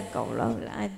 cậu là, là ai